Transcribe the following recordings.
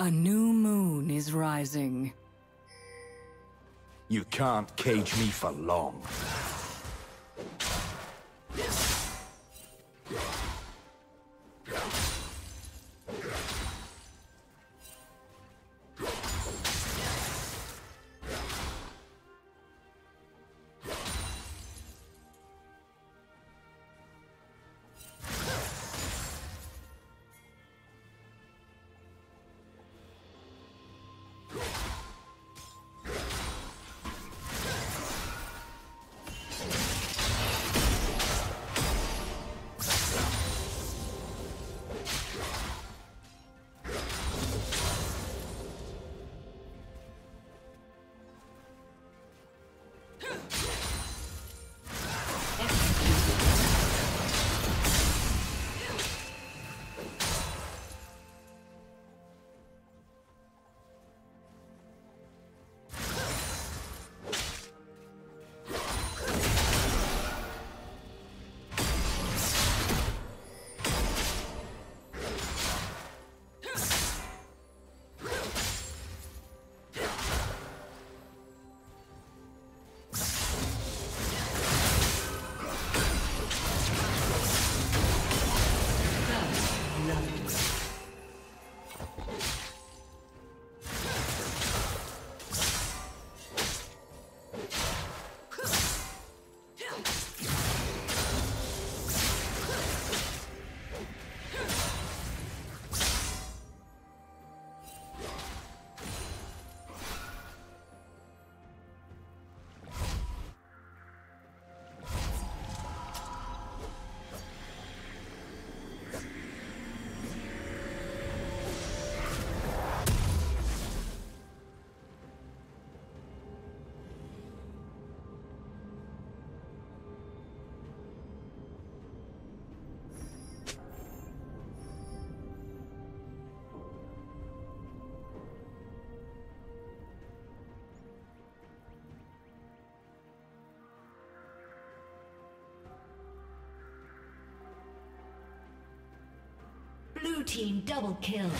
A new moon is rising. You can't cage me for long. Team double kill.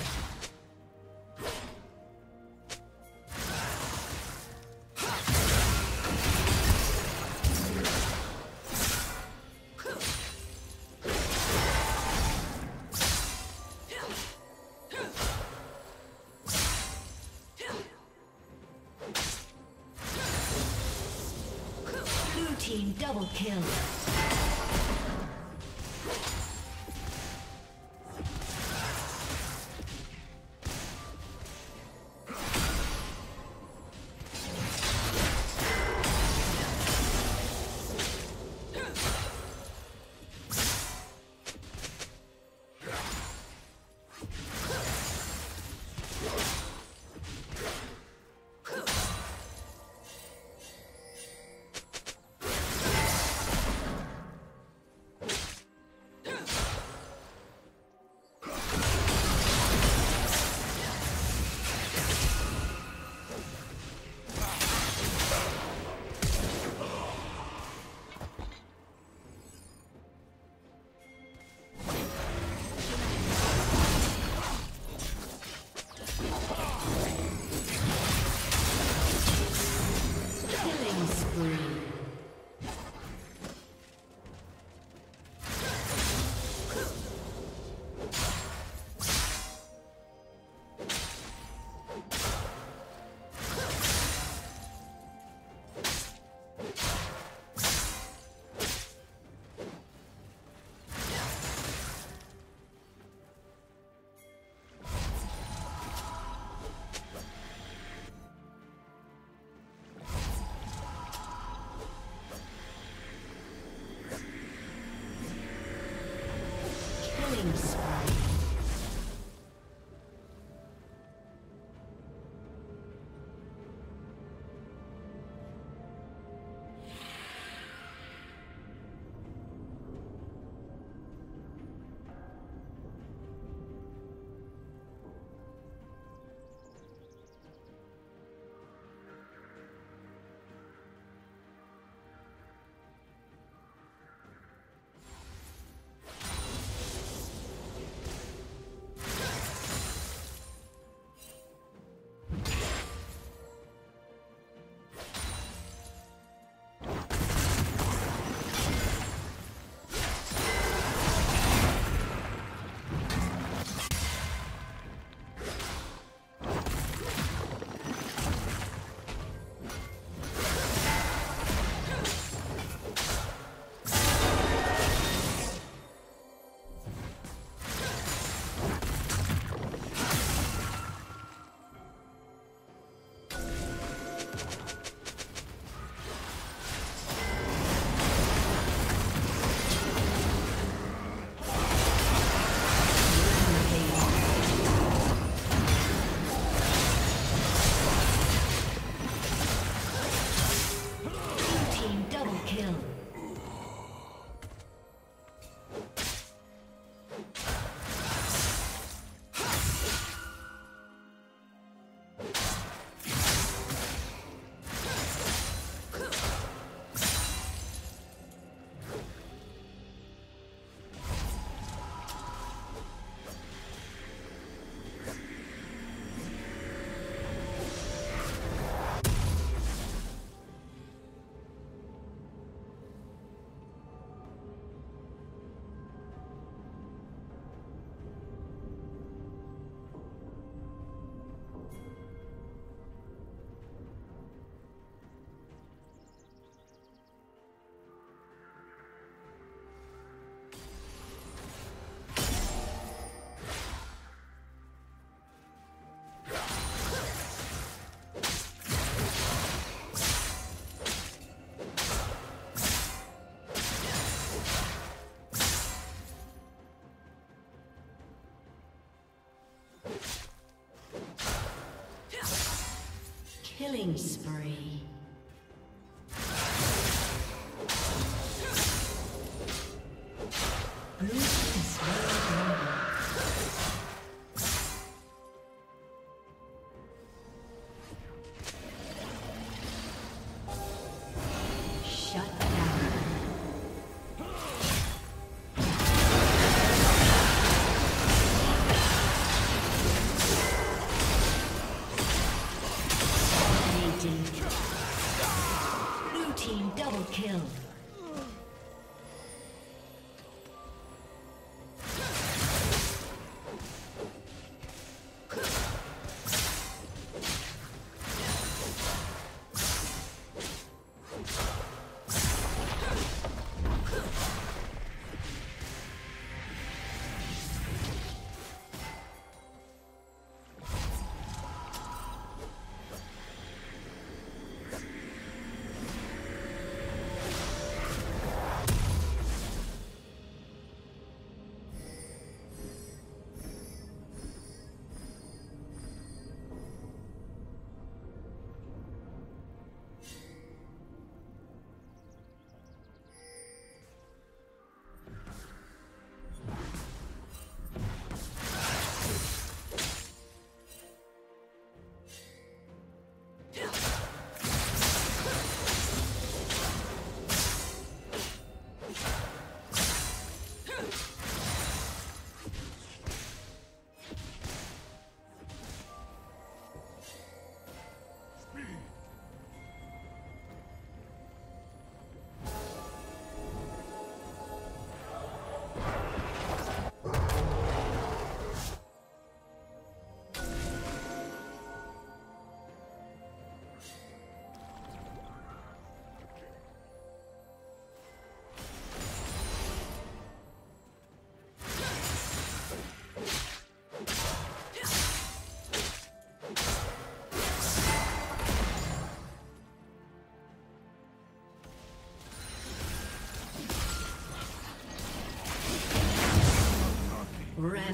Killing spree.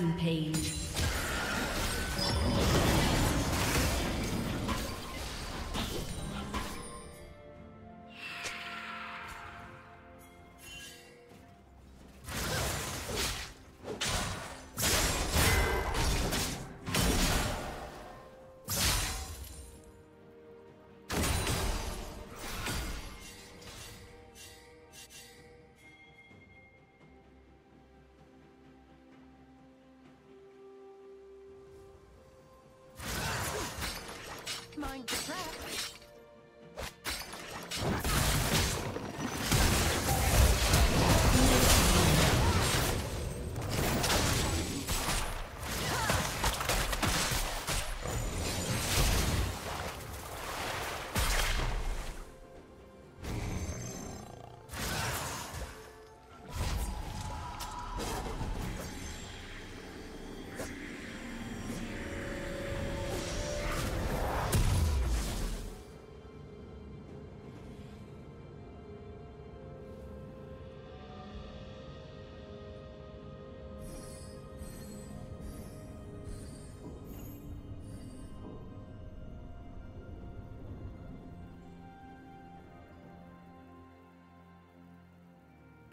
Rampage.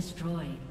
Destroyed.